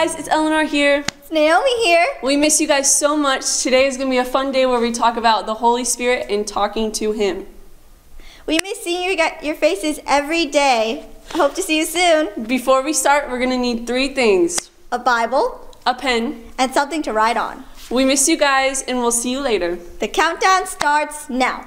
guys, it's Eleanor here. It's Naomi here. We miss you guys so much. Today is going to be a fun day where we talk about the Holy Spirit and talking to Him. We miss seeing your, your faces every day. I hope to see you soon. Before we start, we're going to need three things A Bible a pen, and something to write on. we miss you guys, and we'll see you later. The countdown starts now.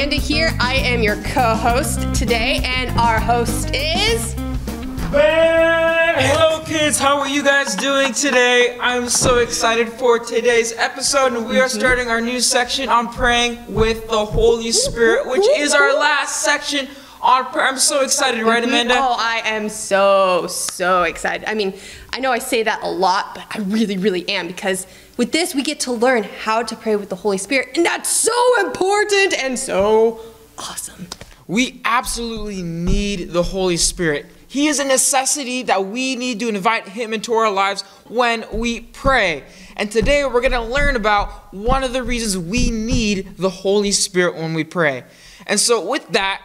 Amanda here. I am your co-host today, and our host is. Hello kids, how are you guys doing today? I'm so excited for today's episode and we are starting our new section on praying with the Holy Spirit, which is our last section on prayer. I'm so excited, right mm-hmm. Amanda? Oh, I am so so excited. I mean, I know I say that a lot, but I really, really am because with this we get to learn how to pray with the Holy Spirit, and that's so important and so awesome. We absolutely need the Holy Spirit. He is a necessity that we need to invite Him into our lives when we pray. And today we're going to learn about one of the reasons we need the Holy Spirit when we pray. And so, with that,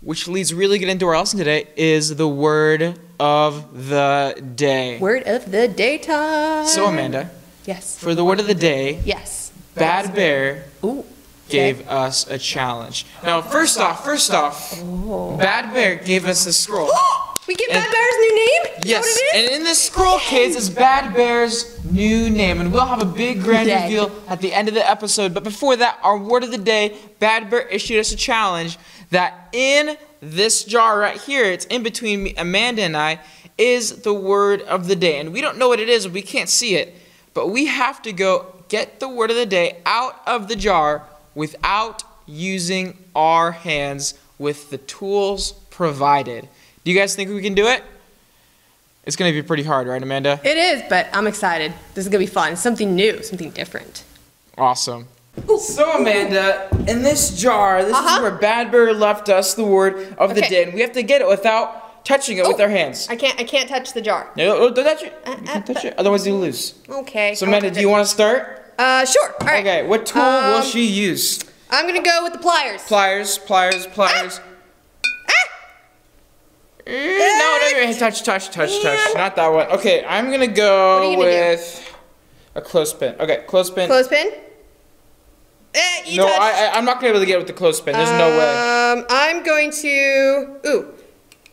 which leads really good into our lesson today, is the word of the day. Word of the daytime. So, Amanda, Yes. for the word of the day, Yes. Bad Bear Ooh. gave us a challenge. Now, first off, first off, oh. Bad Bear gave us a scroll. We get And- Bad Bear's new name? Yes, what it is? and in this scroll, kids, is Bad Bear's new name, and we'll have a big grand reveal at the end of the episode. But before that, our word of the day, Bad Bear issued us a challenge that in this jar right here, it's in between me, Amanda and I, is the word of the day, and we don't know what it is, we can't see it, but we have to go get the word of the day out of the jar without using our hands with the tools provided. Do you guys think we can do it? It's going to be pretty hard, right, Amanda? It is, but I'm excited. This is gonna be fun. Something new, something different. Awesome. So, Amanda, in this jar, this Uh-huh. is where Bad Bear left us the word of the Okay. day, and we have to get it without touching it with Oh. our hands. I can't. I can't touch the jar. No, no, don't touch it. Uh, You can't touch it, otherwise you lose. Okay. So, Amanda, do you want to start? Uh, sure. All right. Okay, what tool will Um, she use? I'm gonna go with the pliers. Pliers, pliers, pliers. Eh, No, no, no, touch, touch, touch, touch. Not that one. Okay, I'm gonna go gonna do? with a clothespin. Okay, clothespin. Clothespin. Eh, you no, touched. I, I, I'm not gonna be able to get it with the clothespin. There's no way. Um, I'm going to ooh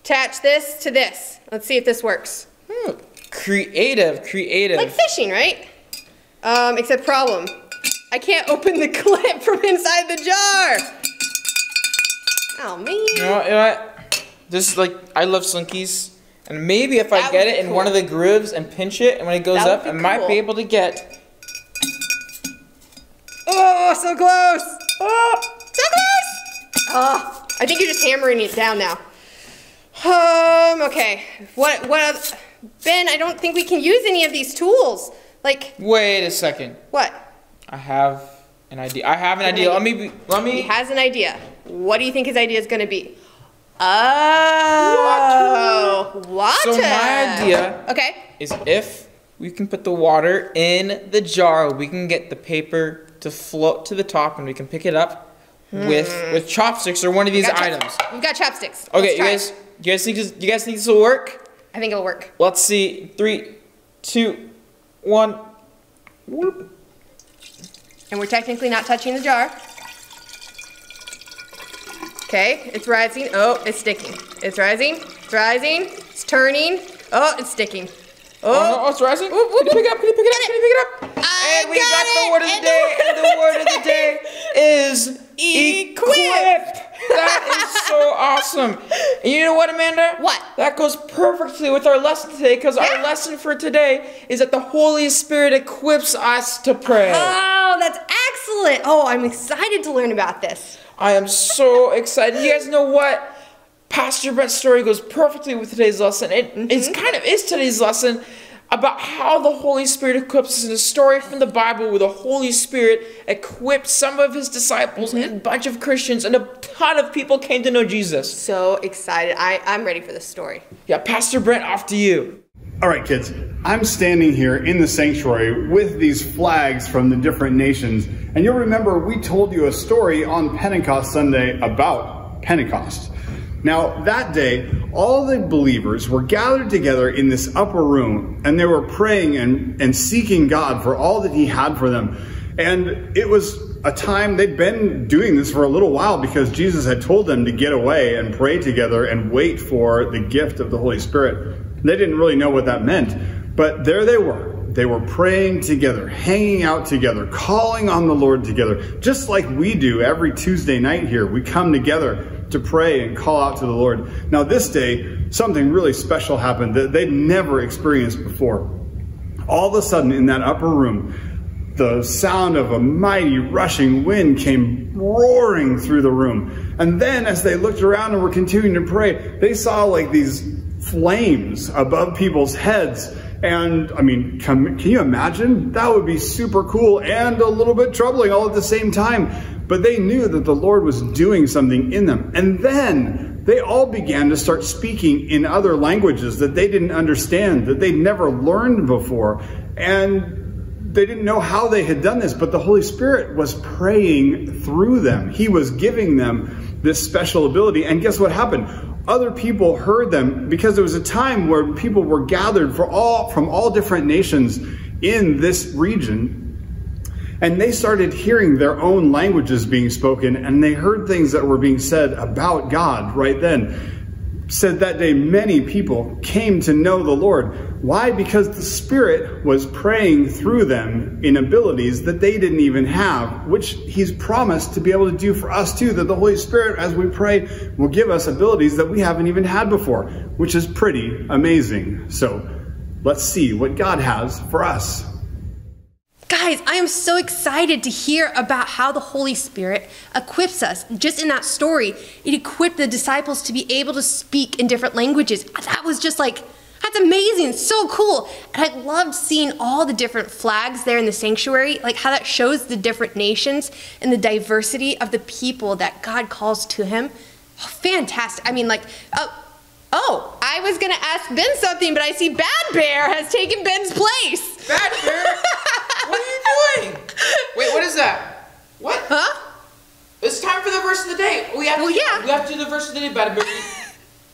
attach this to this. Let's see if this works. Hmm. Creative, creative. Like fishing, right? Um, except problem. I can't open the clip from inside the jar. Oh man. you know what? You know what? Just like I love slinkies, and maybe if I get it be in cool. one of the grooves and pinch it, and when it goes up, I might be able to get. Oh, so close. Oh, so close. Oh, I think you're just hammering it down now. Um. Okay. What? What? Other, ben, I don't think we can use any of these tools. Like Wait a second. what? I have an idea. I have an idea. Let me. Be, let me. He has an idea. What do you think his idea is going to be? Oh, water. So my idea- Okay. Is if we can put the water in the jar, we can get the paper to float to the top, and we can pick it up with with chopsticks or one of these chop- items. We've got chopsticks. Okay, you guys. You guys think this, you guys think this will work? I think it'll work. Let's see. Three, two, one. Whoop. And we're technically not touching the jar. Okay, it's rising. Oh, it's sticking. It's rising. It's rising. It's turning. Oh, it's sticking. Oh, oh. no, oh, it's rising. Can you pick it up? Can you pick it up? Can you pick it up? I and we got got, it. the word of the And day, the and the word of the day is Equip. That is so awesome. And you know what, Amanda? What? That goes perfectly with our lesson today because our lesson for today is that the Holy Spirit equips us to pray. Oh, that's excellent. Oh, I'm excited to learn about this. I am so excited. You guys know what? Pastor Brent's story goes perfectly with today's lesson. It, It's mm-hmm. kind of is today's lesson about how the Holy Spirit equips us in a story from the Bible where the Holy Spirit equipped some of his disciples and a bunch of Christians and a ton of people came to know Jesus. So excited. I, I'm ready for this story. Yeah, Pastor Brent, off to you. All right, kids, I'm standing here in the sanctuary with these flags from the different nations. And you'll remember we told you a story on Pentecost Sunday about Pentecost. Now, that day, all the believers were gathered together in this upper room and they were praying and, and seeking God for all that He had for them. And it was a time they'd been doing this for a little while because Jesus had told them to get away and pray together and wait for the gift of the Holy Spirit. They didn't really know what that meant, but there they were. They were praying together, hanging out together, calling on the Lord together, just like we do every Tuesday night here. We come together to pray and call out to the Lord. Now, this day, something really special happened that they'd never experienced before. All of a sudden, in that upper room, the sound of a mighty rushing wind came roaring through the room. And then, as they looked around and were continuing to pray, they saw like these flames above people's heads. And I mean, can, can you imagine? That would be super cool and a little bit troubling all at the same time. But they knew that the Lord was doing something in them. And then they all began to start speaking in other languages that they didn't understand, that they'd never learned before. And they didn't know how they had done this, but the Holy Spirit was praying through them. He was giving them this special ability. And guess what happened? Other people heard them because there was a time where people were gathered for all from all different nations in this region. And they started hearing their own languages being spoken, and they heard things that were being said about God right then said that day many people came to know the Lord. Why? Because the Spirit was praying through them in abilities that they didn't even have, which He's promised to be able to do for us too. That the Holy Spirit, as we pray, will give us abilities that we haven't even had before, which is pretty amazing. So let's see what God has for us. Guys, I am so excited to hear about how the Holy Spirit equips us. Just in that story, it equipped the disciples to be able to speak in different languages. That was just like, that's amazing, so cool. And I loved seeing all the different flags there in the sanctuary, like how that shows the different nations and the diversity of the people that God calls to Him. Oh, fantastic. I mean, like, oh, oh, I was gonna ask Ben something, but I see Bad Bear has taken Ben's place. Bad Bear, what are you doing? Wait, what is that? What? Huh? It's time for the verse of the day. We have Well, to, yeah. We have to do the verse of the day, Bad Bear.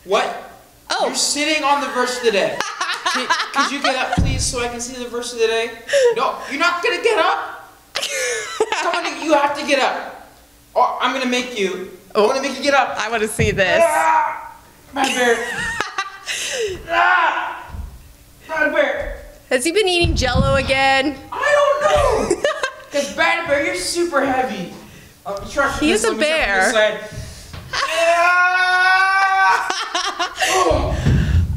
What? Oh. You're sitting on the verse of the day. Can, could you get up, please, so I can see the verse of the day? No, you're not gonna get up. Come on, you have to get up. Or I'm gonna make you. I'm gonna make you get up. I want to see this. Ah, Bad Bear. ah, Bear. Has he been eating jello again? I don't know. Because Bad Bear, you're super heavy. Uh, trust me, He's a let me start from this bear. side. Ah! Oh,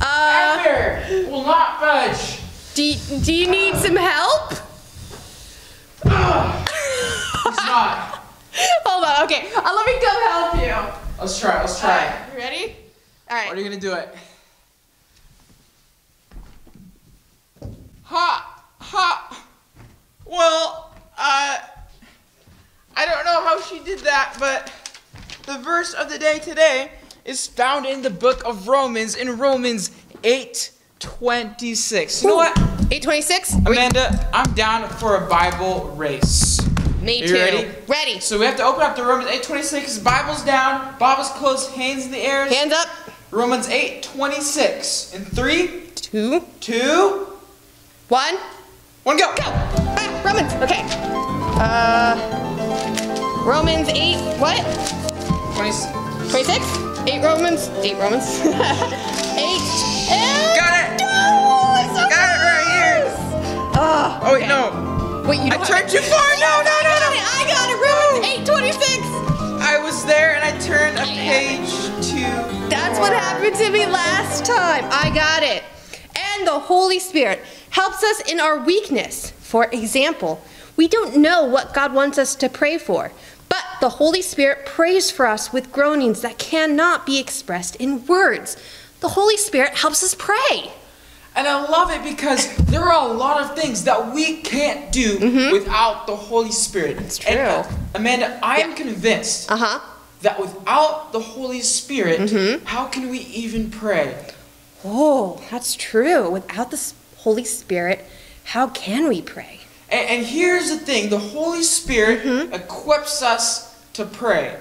Uh, Bear will not budge. do, you- do you need some help? He's not. Hold on, okay. Uh, let me come help you. Let's try. Let's try. Alright, you ready? How are you gonna do it? Ha! Ha! Well, uh, I don't know how she did that, but the verse of the day today is found in the book of Romans in Romans 8 26. You know what? 826? Amanda, I'm down for a Bible race. Me You too. ready? Ready. So we have to open up the Romans 8 26. Bible's down, Bible's closed, hands in the air. Hands up. Romans 8 26. In three, Two, two, one, one, go. go. Romans. Okay. Uh, Romans 8, what? 20, 26, 8 Romans, 8 Romans, 8, and... Got it! No! So Got it right here! close! Oh, Oh, wait, okay. no. Wait, you I turned too far! No, no, no, no! I got it, Romans 826! I was there and I turned a page to. That's what happened to me last time. I got it. And the Holy Spirit helps us in our weakness. For example, we don't know what God wants us to pray for, but the Holy Spirit prays for us with groanings that cannot be expressed in words. The Holy Spirit helps us pray. And I love it because there are a lot of things that we can't do mm-hmm. without the Holy Spirit. That's true. Uh, Amanda, I am convinced Uh huh. that without the Holy Spirit, mm-hmm. how can we even pray? Oh, that's true. Without the Holy Spirit, how can we pray? And, and here's the thing the Holy Spirit mm-hmm. equips us to pray.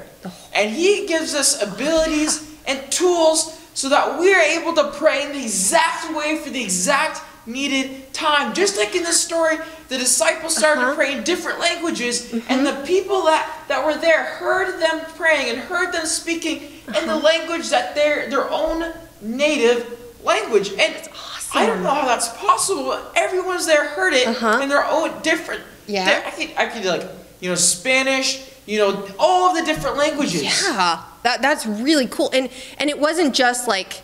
And He gives us abilities and tools so that we are able to pray in the exact way for the exact needed time. Just like in this story, the disciples started to uh-huh. pray in different languages, mm-hmm. and the people that, that were there heard them praying and heard them speaking in the uh-huh. language that their their own native language. And I don't know how that's possible, but everyone's there heard it in their own different. Yeah. there- I could I could like you know Spanish, you know all of the different languages. Yeah, that that's really cool. And and it wasn't just like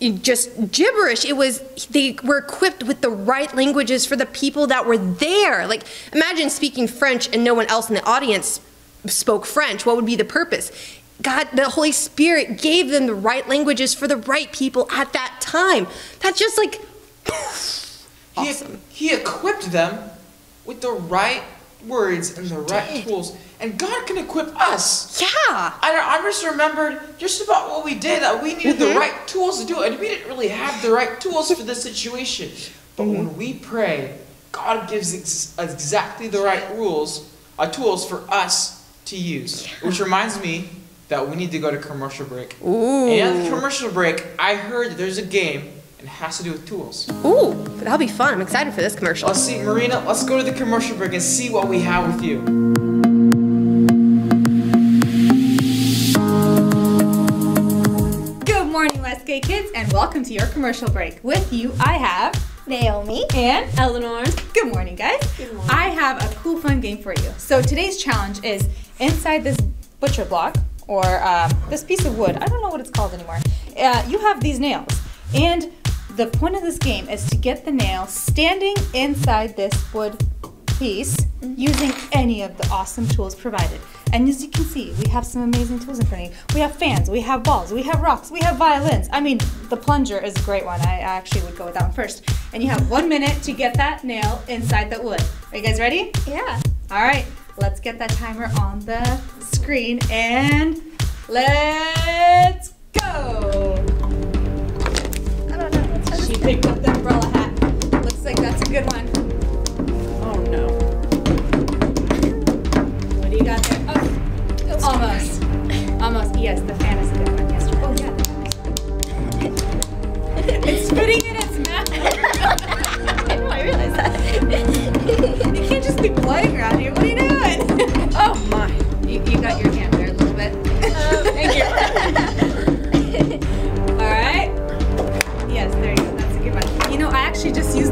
just gibberish. It was they were equipped with the right languages for the people that were there. Like imagine speaking French and no one else in the audience spoke French. What would be the purpose? God, the Holy Spirit gave them the right languages for the right people at that time. That's just like He, Awesome. he equipped them with the right words and the right tools, and God can equip us. yeah. I, I just remembered just about what we did that we needed Mm-hmm. the right tools to do it, and we didn't really have the right tools for the situation. But Mm-hmm. when we pray, God gives ex- exactly the right rules, uh, tools for us to use. Which reminds me that we need to go to commercial break. Ooh. And at the commercial break, I heard that there's a game and it has to do with tools. Ooh, that'll be fun. I'm excited for this commercial. Let's see, Marina, let's go to the commercial break and see what we have with you. Good morning, Westgate kids, and welcome to your commercial break. With you, I have Naomi. and Eleanor. good morning, guys. Good morning. I have a cool, fun game for you. So today's challenge is inside this butcher block or um, this piece of wood. I don't know what it's called anymore. Uh, you have these nails, and the point of this game is to get the nail standing inside this wood piece using any of the awesome tools provided. And as you can see, we have some amazing tools in front of you. We have fans, we have balls, we have rocks, we have violins. I mean, the plunger is a great one. I actually would go with that one first. And you have one minute to get that nail inside the wood. Are you guys ready? Yeah. All right, let's get that timer on the screen and let's go. I don't know. She picked up the umbrella hat. Looks like that's a good one. Oh no. What do you got there? Oh, almost. Almost. Yes, the fan is a good one. Yes. Oh, yeah. it's spitting in its mouth. I know, I realized that. You can't just be playing around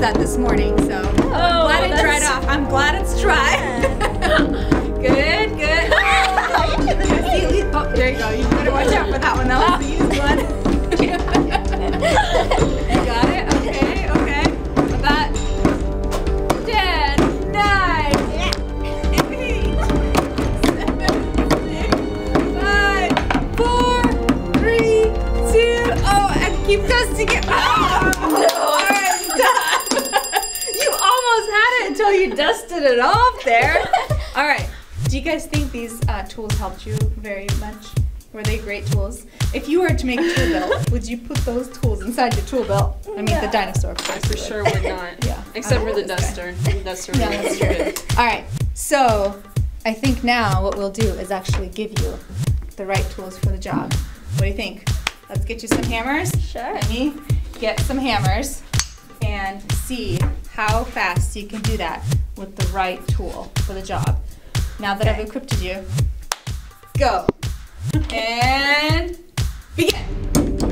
used that this morning, so I'm oh, glad it dried off. I'm glad it's dry. good, good. See, at least- oh, there you go. You better watch out for that one. That was the used one. you got it? Okay, okay. About 10, 9, 8, 7, 6, 5, 4, 3, 2, oh, and keep dusting it. Oh, dusted it off there. All right. Do you guys think these uh, tools helped you very much? Were they great tools? If you were to make a tool belt, would you put those tools inside your tool belt? I mean, the dinosaur, course. For would. sure would not. Yeah. Except for the duster. The duster Yeah, really that's true. good. All right. So, I think now what we'll do is actually give you the right tools for the job. What do you think? Let's get you some hammers. Sure. Let me get some hammers and see how fast you can do that with the right tool for the job. Now that I've equipped you, go. And begin.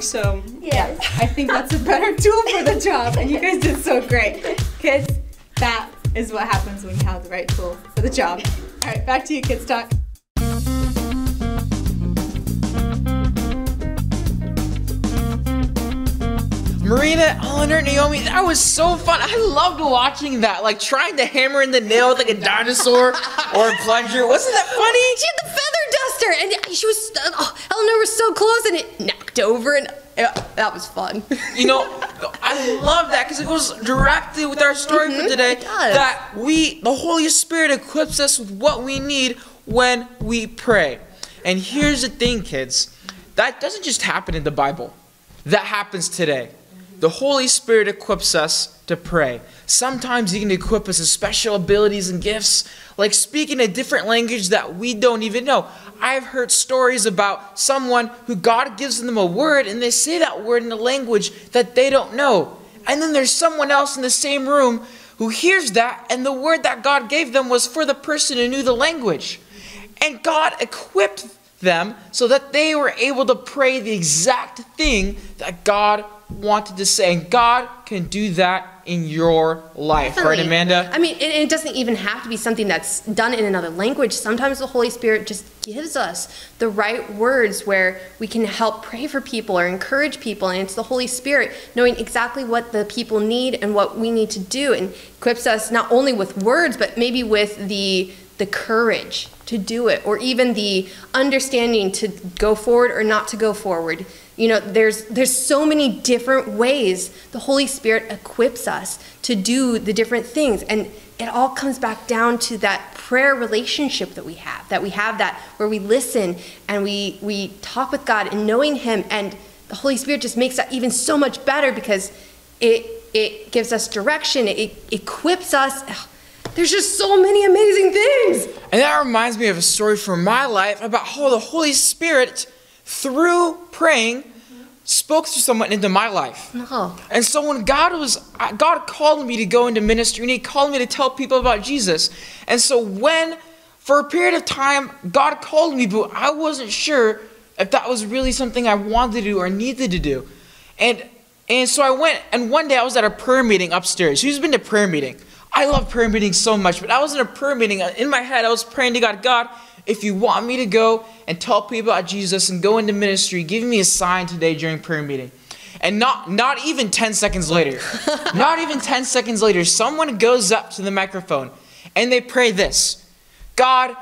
Inside? I that? think so. Yes. I think that's a better tool for the job, and you guys did so great. Kids, that is what happens when you have the right tool for the job. All right, back to you, Kids Talk. Marina, Eleanor, Naomi, that was so fun. I loved watching that. Like trying to hammer in the nail with like a dinosaur or a plunger. Wasn't that funny? She had the feather duster, and she was. Oh, Eleanor was so close, and it knocked over, and yeah, that was fun. You know, I love that because it goes directly with our story for mm-hmm, today. it does. That we, the Holy Spirit, equips us with what we need when we pray. And here's the thing, kids that doesn't just happen in the Bible, that happens today. The Holy Spirit equips us to pray. Sometimes He can equip us with special abilities and gifts, like speaking a different language that we don't even know. I've heard stories about someone who God gives them a word and they say that word in a language that they don't know. And then there's someone else in the same room who hears that, and the word that God gave them was for the person who knew the language. And God equipped them so that they were able to pray the exact thing that God wanted to say. And God can do that in your life, right, Amanda? I mean, it, it doesn't even have to be something that's done in another language. Sometimes the Holy Spirit just gives us the right words where we can help pray for people or encourage people. And it's the Holy Spirit knowing exactly what the people need and what we need to do and equips us not only with words, but maybe with the the courage to do it or even the understanding to go forward or not to go forward. You know there's there's so many different ways the holy spirit equips us to do the different things. And it all comes back down to that prayer relationship that we have that we have that where we listen and we we talk with god and knowing him. And the holy spirit just makes that even so much better because it it gives us direction. It equips us there's just so many amazing things And that reminds me of a story from my life about how the Holy Spirit, through praying, spoke to someone into my life. oh And so when God was God called me to go into ministry and he called me to tell people about Jesus. And so when for a period of time God called me but I wasn't sure if that was really something I wanted to do or needed to do. And and so I went and one day I was at a prayer meeting upstairs. Who's been to prayer meeting? I love prayer meetings so much, but I was in a prayer meeting uh, in my head I was praying to God, God, if you want me to go and tell people about Jesus and go into ministry, give me a sign today during prayer meeting. And not not even 10 seconds later, not even 10 seconds later, someone goes up to the microphone and they pray this. God,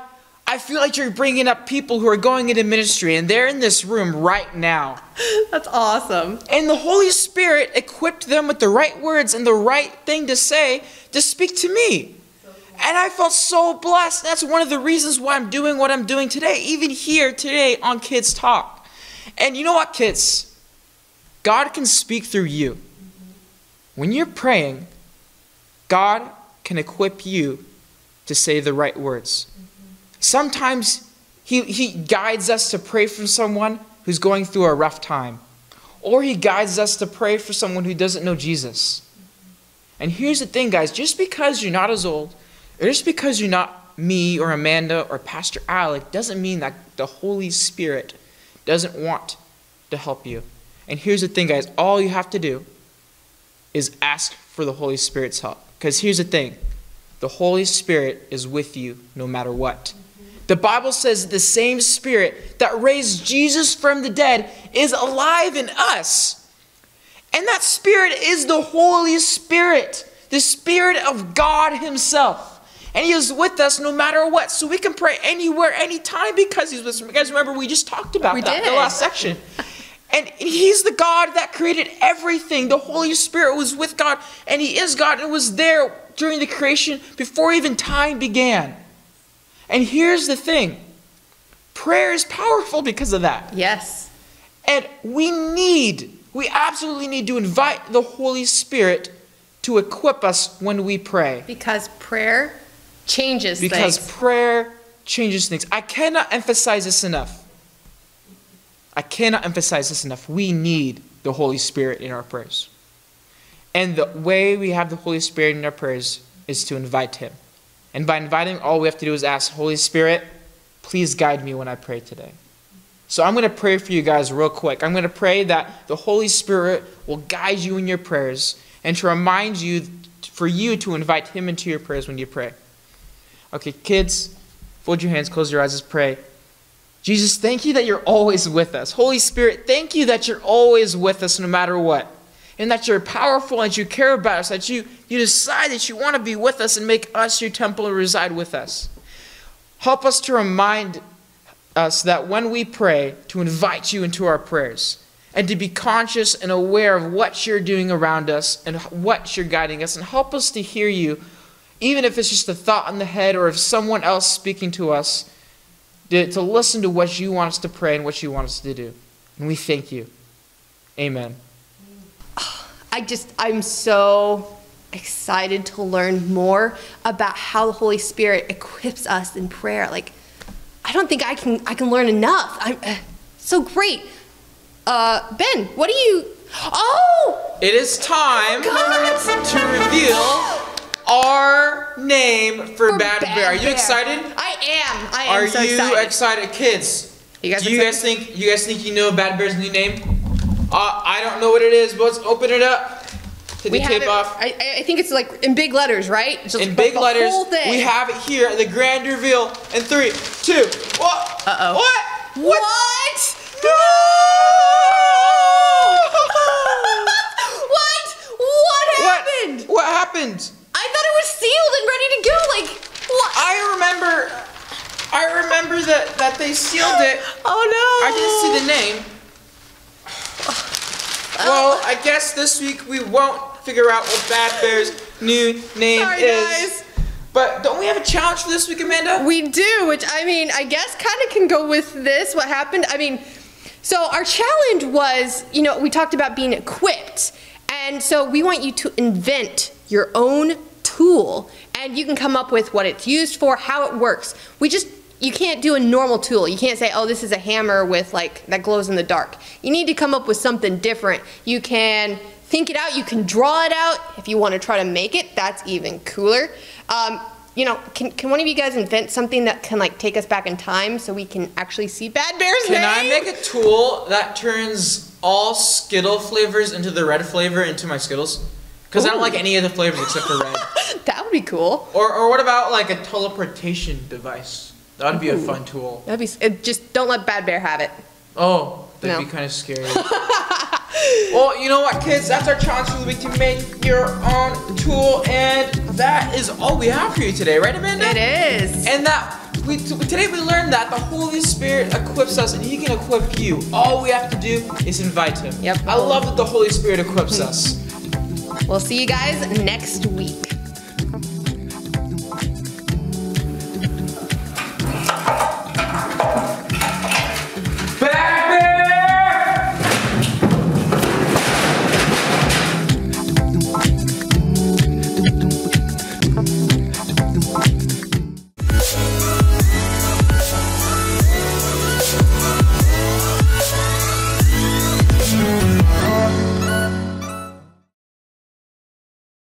I feel like you're bringing up people who are going into ministry and they're in this room right now. that's awesome And the Holy Spirit equipped them with the right words and the right thing to say to speak to me. And I felt so blessed. That's one of the reasons why I'm doing what I'm doing today, even here today on Kids Talk. And you know what, kids? God can speak through you. When you're praying, God can equip you to say the right words. Sometimes he, he guides us to pray for someone who's going through a rough time, or He guides us to pray for someone who doesn't know Jesus. And here's the thing, guys just because you're not as old, or just because you're not me or Amanda or Pastor Alec, doesn't mean that the Holy Spirit doesn't want to help you. And here's the thing, guys all you have to do is ask for the Holy Spirit's help. Because here's the thing the Holy Spirit is with you no matter what. The Bible says the same Spirit that raised Jesus from the dead is alive in us. And that Spirit is the Holy Spirit, the Spirit of God Himself. And He is with us no matter what. So we can pray anywhere, anytime because He's with us. You guys remember we just talked about We that in the last section. And he's the God that created everything. The Holy Spirit was with God, and he is God and was there during the creation before even time began. And here's the thing prayer is powerful because of that. Yes. And we need, we absolutely need to invite the Holy Spirit to equip us when we pray. Because prayer changes things. Because things. prayer changes things. I cannot emphasize this enough. I cannot emphasize this enough. We need the Holy Spirit in our prayers. And the way we have the Holy Spirit in our prayers is to invite Him. And by inviting, all we have to do is ask, Holy Spirit, please guide me when I pray today. So I'm going to pray for you guys real quick. I'm going to pray that the Holy Spirit will guide you in your prayers and to remind you for you to invite Him into your prayers when you pray. Okay, kids, fold your hands, close your eyes, let's pray. Jesus, thank you that you're always with us. Holy Spirit, thank you that you're always with us no matter what. And that you're powerful and you care about us, that you, you decide that you want to be with us and make us your temple and reside with us. Help us to remind us that when we pray, to invite you into our prayers and to be conscious and aware of what you're doing around us and what you're guiding us, and help us to hear you, even if it's just a thought in the head or if someone else speaking to us, to, to listen to what you want us to pray and what you want us to do. And we thank you. Amen. I just, I'm so excited to learn more about how the Holy Spirit equips us in prayer. Like, I don't think I can, I can learn enough. I'm uh, so great. Uh, Ben, what do you? Oh, It is time God! to reveal our name for, Bad, Bear. Are you excited? I am. I am Are so you excited. excited, kids? You guys do you excited? guys think you guys think you know Bad Bear's new name? Uh, I don't know what it is, but let's open it up. Take we the tape it, off. I, I think it's like in big letters, right? Just in big letters, we have it here. The grand reveal in three, two. What? Uh-oh. What? What? No! what? What happened? What? What happened? I thought it was sealed and ready to go. Like what? I remember. I remember that that they sealed it. oh no! I didn't see the name. Oh. Well, I guess this week we won't figure out what Bad Bear's new name Sorry, is. guys. But don't we have a challenge for this week, Amanda? We do, which I mean, I guess kind of can go with this. What happened? I mean, so our challenge was, you know, we talked about being equipped. And so we want you to invent your own tool and you can come up with what it's used for, how it works. We just, you can't do a normal tool. You can't say, oh, this is a hammer with like, that glows in the dark. You need to come up with something different. You can think it out, you can draw it out. If you want to try to make it, that's even cooler. Um, you know, can, can one of you guys invent something that can like take us back in time so we can actually see Bad Bear's Can name? I make a tool that turns all Skittle flavors into the red flavor into my Skittles? Because I don't like any of the flavors except for red. that would be cool. Or, or what about like a teleportation device? That would be a fun tool. That'd be it, just don't let Bad Bear have it. Oh, that'd No. be kind of scary. well, you know what, kids? That's our challenge for the week to make your own tool, and that is all we have for you today, right, Amanda? It is. And that we today we learned that the Holy Spirit equips us, and He can equip you. All we have to do is invite Him. Yep. I love that the Holy Spirit equips us. We'll see you guys next week.